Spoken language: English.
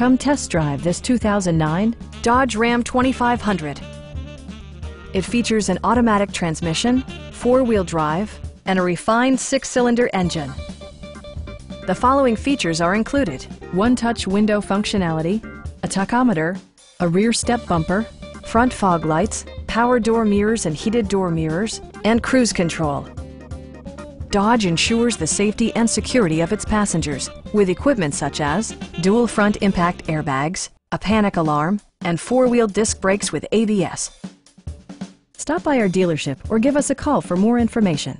Come test drive this 2009 Dodge Ram 2500. It features an automatic transmission, four-wheel drive, and a refined six-cylinder engine. The following features are included. One-touch window functionality, a tachometer, a rear step bumper, front fog lights, power door mirrors and heated door mirrors, and cruise control. Dodge ensures the safety and security of its passengers with equipment such as dual front impact airbags, a panic alarm, and four-wheel disc brakes with ABS. Stop by our dealership or give us a call for more information.